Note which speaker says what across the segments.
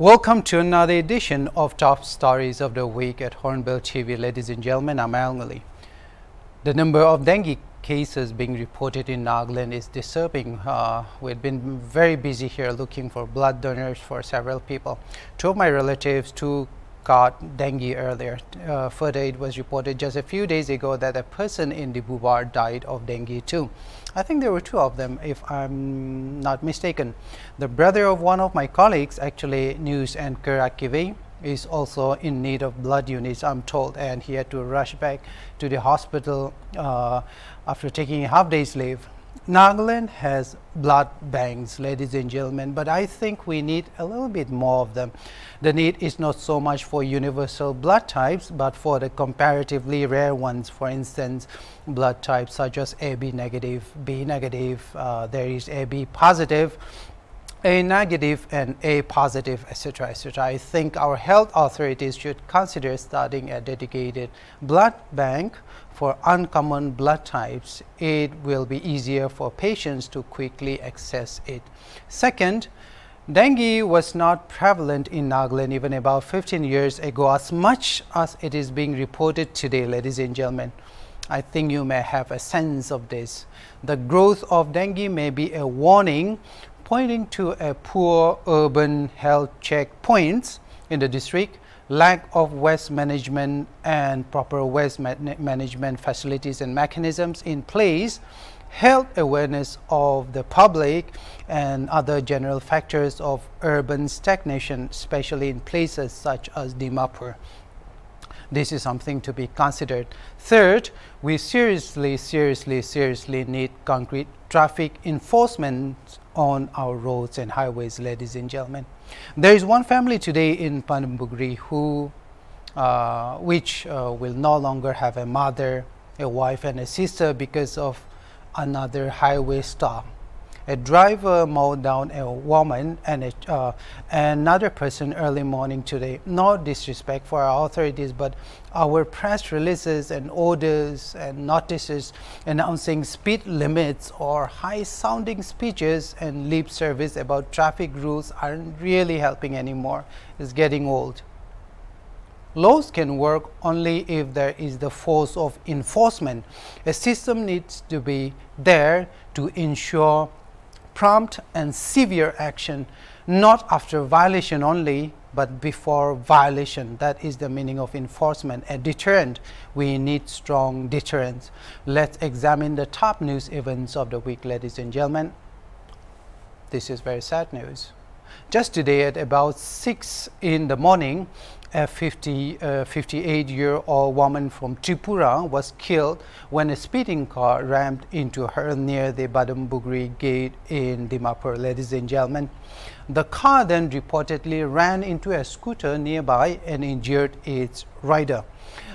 Speaker 1: Welcome to another edition of Top Stories of the Week at Hornbill TV. Ladies and gentlemen, I'm Al Ngullie. The number of dengue cases being reported in Nagaland is disturbing. Uh, we've been very busy here looking for blood donors for several people. Two of my relatives, two got dengue earlier. Uh, further, it was reported just a few days ago that a person in the Dibrugarh died of dengue too. I think there were two of them, if I'm not mistaken. The brother of one of my colleagues, actually news anchor Akive, is also in need of blood units, I'm told, and he had to rush back to the hospital uh, after taking a half day's leave. Nagaland has blood banks, ladies and gentlemen, but I think we need a little bit more of them. The need is not so much for universal blood types, but for the comparatively rare ones. For instance, blood types such as AB negative, B negative, uh, there is AB positive, a negative and A positive, etc., etc. I think our health authorities should consider starting a dedicated blood bank for uncommon blood types. It will be easier for patients to quickly access it. Second, dengue was not prevalent in Nagaland even about 15 years ago as much as it is being reported today, ladies and gentlemen. I think you may have a sense of this. The growth of dengue may be a warning pointing to a poor urban health checkpoints in the district, lack of waste management and proper waste ma management facilities and mechanisms in place, health awareness of the public and other general factors of urban stagnation, especially in places such as Dimapur. This is something to be considered. Third, we seriously, seriously, seriously need concrete traffic enforcement on our roads and highways, ladies and gentlemen. There is one family today in Padampukhuri who, uh, which uh, will no longer have a mother, a wife and a sister because of another highway stop a driver mowed down a woman and a, uh, another person early morning today. No disrespect for our authorities, but our press releases and orders and notices announcing speed limits or high sounding speeches and lip service about traffic rules aren't really helping anymore. It's getting old. Laws can work only if there is the force of enforcement. A system needs to be there to ensure prompt and severe action, not after violation only, but before violation. That is the meaning of enforcement. A deterrent, we need strong deterrence. Let's examine the top news events of the week, ladies and gentlemen. This is very sad news. Just today at about 6 in the morning, a 50, uh, 58 year old woman from Tripura was killed when a speeding car rammed into her near the Padampukhuri gate in Dimapur. Ladies and gentlemen, the car then reportedly ran into a scooter nearby and injured its rider.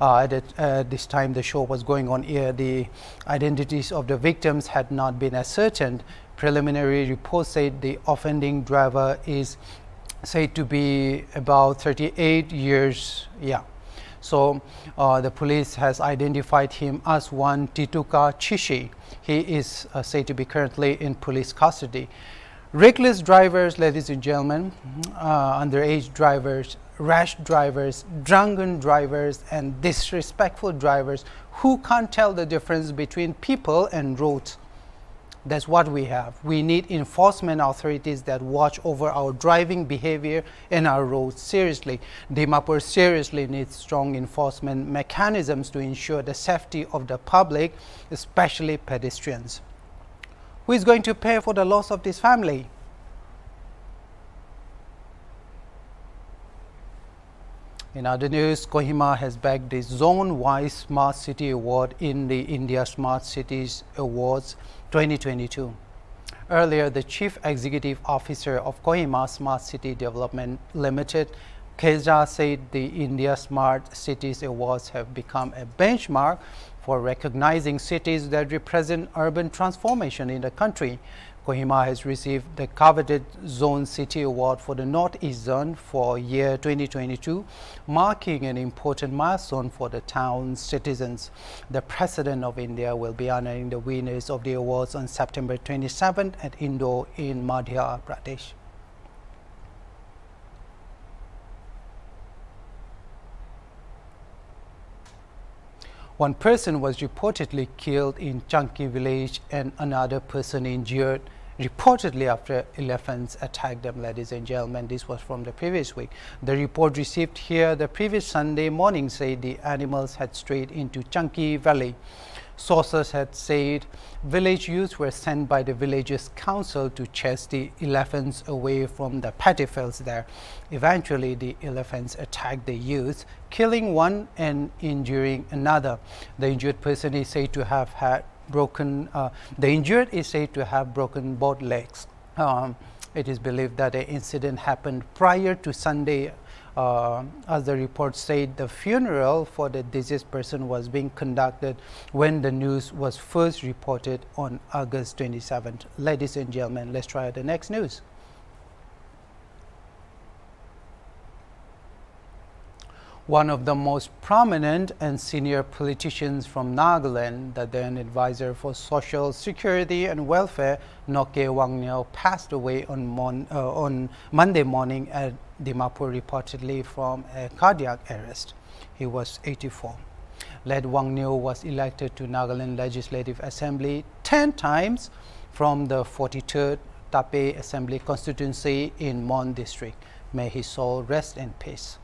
Speaker 1: Uh, at this time the show was going on here, the identities of the victims had not been ascertained. Preliminary reports said the offending driver is said to be about 38 years yeah so uh, the police has identified him as one Tituka Chishi. He is uh, said to be currently in police custody. Reckless drivers, ladies and gentlemen, uh, underage drivers, rash drivers, drunken drivers, and disrespectful drivers who can't tell the difference between people and roads that's what we have. We need enforcement authorities that watch over our driving behavior and our roads seriously. Dimapur seriously needs strong enforcement mechanisms to ensure the safety of the public, especially pedestrians. Who is going to pay for the loss of this family? In other news, Kohima has bagged the zone-wise Smart City Award in the India Smart Cities Awards 2022. Earlier, the Chief Executive Officer of Kohima Smart City Development Limited, Keja said the India Smart Cities Awards have become a benchmark for recognizing cities that represent urban transformation in the country. Kohima has received the coveted Zone City Award for the Northeast Zone for year 2022, marking an important milestone for the town's citizens. The President of India will be honoring the winners of the awards on September 27th at Indore in Madhya Pradesh. One person was reportedly killed in Chunky village and another person injured reportedly after elephants attacked them, ladies and gentlemen. This was from the previous week. The report received here the previous Sunday morning said the animals had strayed into Chunky Valley. Sources had said village youths were sent by the village's council to chase the elephants away from the paddy fields there. Eventually, the elephants attacked the youths, killing one and injuring another. The injured person is said to have had broken, uh, the injured is said to have broken both legs. Um, it is believed that the incident happened prior to Sunday uh, as the report said, the funeral for the deceased person was being conducted when the news was first reported on August 27th. Ladies and gentlemen, let's try the next news. One of the most prominent and senior politicians from Nagaland, the then advisor for social security and welfare, Noke Wangnao, passed away on, mon, uh, on Monday morning at Dimapur, reportedly from a cardiac arrest. He was 84. Led Wangnao was elected to Nagaland Legislative Assembly 10 times from the 43rd Tapi Assembly constituency in Mon district. May his soul rest in peace.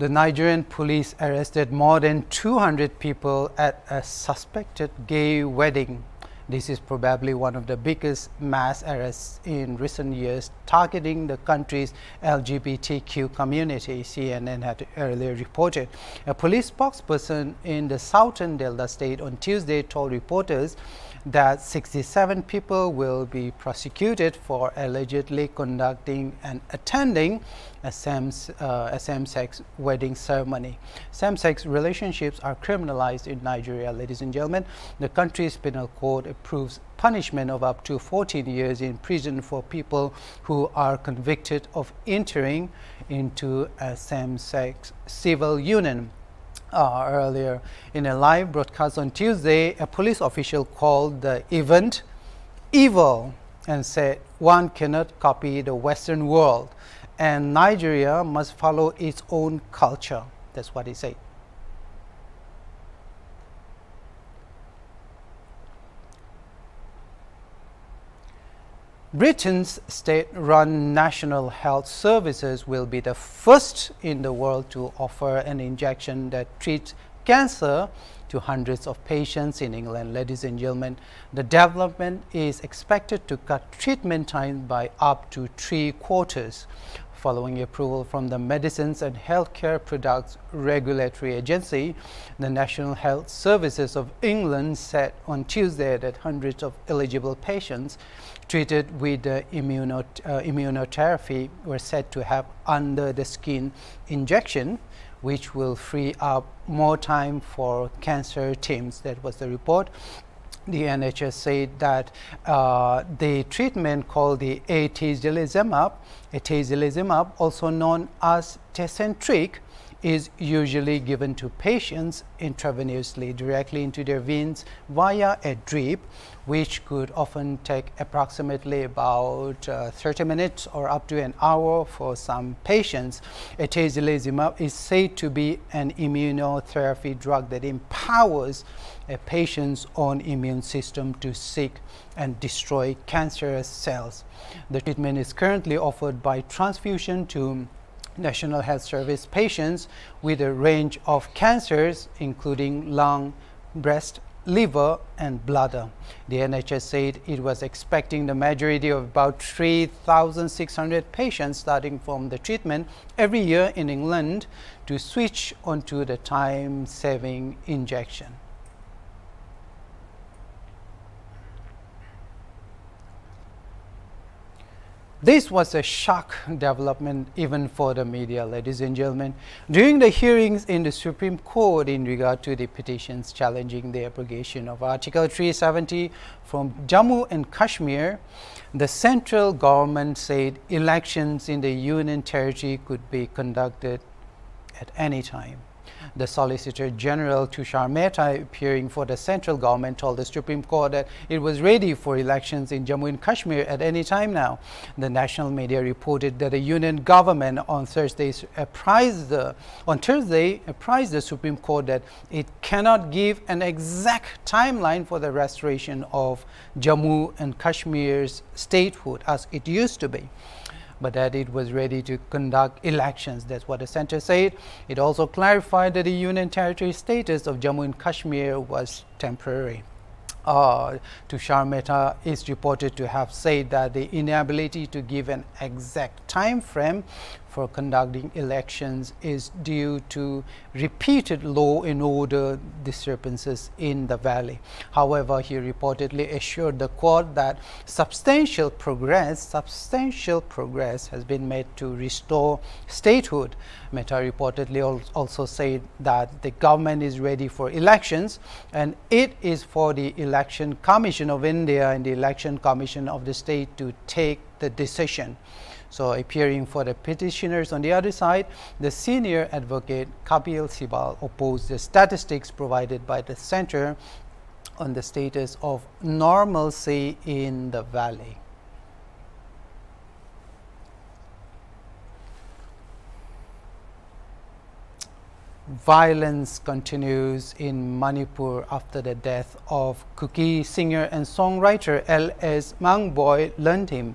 Speaker 1: The Nigerian police arrested more than 200 people at a suspected gay wedding. This is probably one of the biggest mass arrests in recent years targeting the country's LGBTQ community, CNN had earlier reported. A police spokesperson in the southern Delta state on Tuesday told reporters that 67 people will be prosecuted for allegedly conducting and attending a same-sex uh, same wedding ceremony. Same-sex relationships are criminalized in Nigeria, ladies and gentlemen. The country's penal code approves punishment of up to 14 years in prison for people who are convicted of entering into a same-sex civil union uh, earlier in a live broadcast on Tuesday, a police official called the event evil and said one cannot copy the Western world and Nigeria must follow its own culture. That's what he said. Britain's state-run National Health Services will be the first in the world to offer an injection that treats cancer to hundreds of patients in England. Ladies and gentlemen, the development is expected to cut treatment time by up to three quarters following approval from the Medicines and Healthcare Products Regulatory Agency. The National Health Services of England said on Tuesday that hundreds of eligible patients treated with uh, immuno, uh, immunotherapy were said to have under the skin injection which will free up more time for cancer teams. That was the report the NHS said that uh, the treatment called the atezolizumab, atezolizumab, also known as Tecentriq, is usually given to patients intravenously directly into their veins via a drip which could often take approximately about uh, 30 minutes or up to an hour for some patients. Atezolizumab is said to be an immunotherapy drug that empowers a patient's own immune system to seek and destroy cancerous cells. The treatment is currently offered by transfusion to National Health Service patients with a range of cancers including lung, breast, liver and bladder. The NHS said it was expecting the majority of about 3,600 patients starting from the treatment every year in England to switch onto the time-saving injection. This was a shock development even for the media, ladies and gentlemen. During the hearings in the Supreme Court in regard to the petitions challenging the abrogation of Article 370 from Jammu and Kashmir, the central government said elections in the Union Territory could be conducted at any time. The Solicitor General Tushar Mehta, appearing for the central government, told the Supreme Court that it was ready for elections in Jammu and Kashmir at any time now. The national media reported that the union government on Thursday apprised the, on Thursday apprised the Supreme Court that it cannot give an exact timeline for the restoration of Jammu and Kashmir's statehood as it used to be but that it was ready to conduct elections. That's what the center said. It also clarified that the Union Territory status of Jammu and Kashmir was temporary. Uh, Tushar Mehta is reported to have said that the inability to give an exact time frame for conducting elections is due to repeated law and order disturbances in the valley. However, he reportedly assured the court that substantial progress, substantial progress has been made to restore statehood. Mehta reportedly also said that the government is ready for elections and it is for the Election Commission of India and the Election Commission of the state to take the decision. So appearing for the petitioners on the other side, the senior advocate Kapil Sibal opposed the statistics provided by the center on the status of normalcy in the valley. Violence continues in Manipur after the death of Kuki singer and songwriter L.S. Mangboi Lungdim.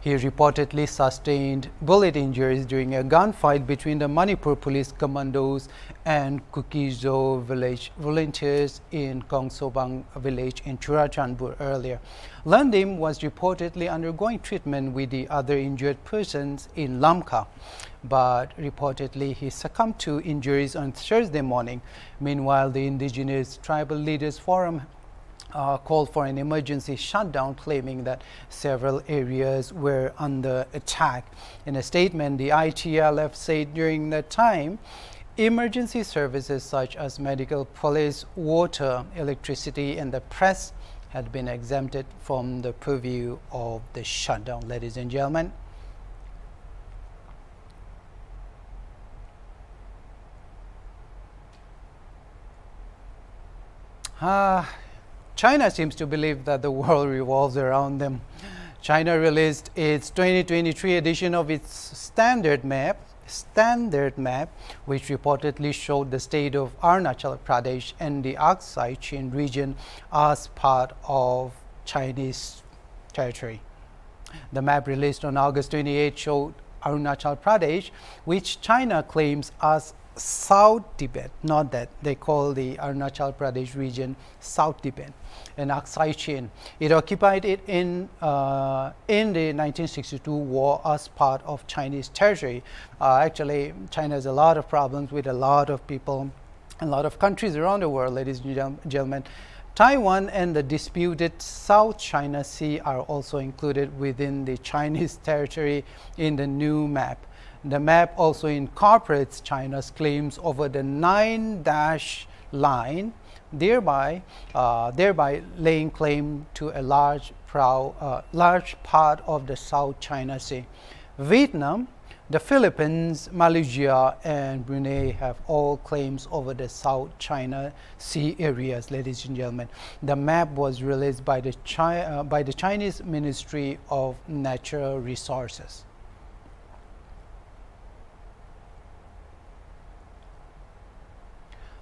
Speaker 1: He reportedly sustained bullet injuries during a gunfight between the Manipur police commandos and Kuki-Zo village volunteers in Khousabung village in Churachandpur earlier. Lungdim was reportedly undergoing treatment with the other injured persons in Lamka, but reportedly he succumbed to injuries on Thursday morning. Meanwhile, the Indigenous Tribal Leaders Forum uh, called for an emergency shutdown, claiming that several areas were under attack. In a statement, the ITLF said during that time, emergency services such as medical, police, water, electricity, and the press had been exempted from the purview of the shutdown. Ladies and gentlemen, Ah, China seems to believe that the world revolves around them. China released its 2023 edition of its standard map, standard map, which reportedly showed the state of Arunachal Pradesh and the Aksai Chin region as part of Chinese territory. The map released on August 28 showed Arunachal Pradesh, which China claims as South Tibet, not that they call the Arunachal Pradesh region South Tibet and Aksai Chin. It occupied it in, uh, in the 1962 war as part of Chinese territory. Uh, actually, China has a lot of problems with a lot of people, a lot of countries around the world, ladies and gentlemen. Taiwan and the disputed South China Sea are also included within the Chinese territory in the new map. The map also incorporates China's claims over the nine dash line, thereby, uh, thereby laying claim to a large, uh, large part of the South China Sea. Vietnam, the Philippines, Malaysia, and Brunei have all claims over the South China Sea areas, ladies and gentlemen. The map was released by the, Chi uh, by the Chinese Ministry of Natural Resources.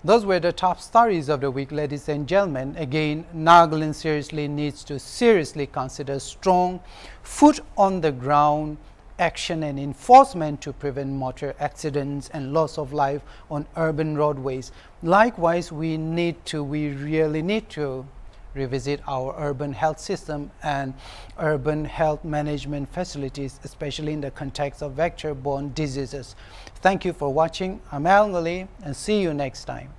Speaker 1: Those were the top stories of the week, ladies and gentlemen. Again, Nagaland seriously needs to seriously consider strong foot on the ground action and enforcement to prevent motor accidents and loss of life on urban roadways. Likewise, we need to, we really need to revisit our urban health system and urban health management facilities, especially in the context of vector-borne diseases. Thank you for watching. I'm Al Ngullie and see you next time.